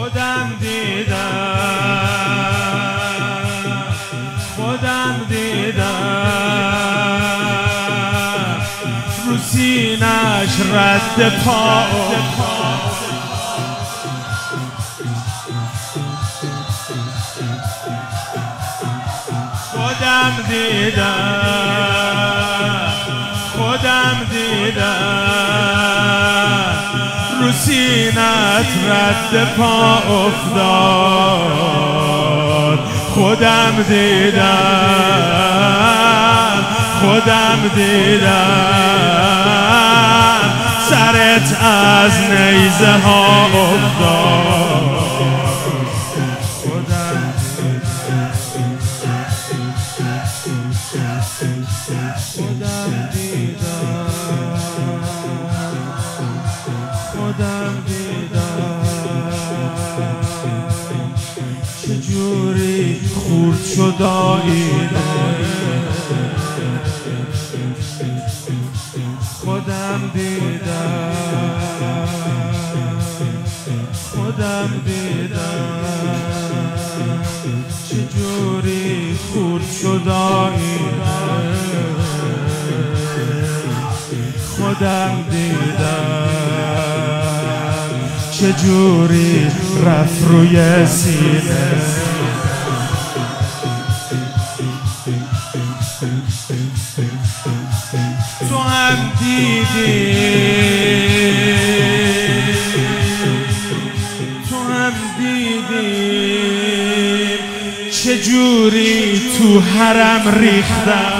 خودم دیدم. خودم دیدم. رو سینش رد پا. خودم دیدم. خودم دیدم. رو سینت رد پا افتاد. خودم دیدم خودم دیدم. سرت از نیزه ها افتاد. خودم دیدم خورد شد آینه. خودم دیدم. خودم دیدم. چجوری خورد شد آینه. خودم دیدم. چجوری رفت روی سینه. تو هم دیدی تو هم دیدی چجوری تو حرم ریختم؟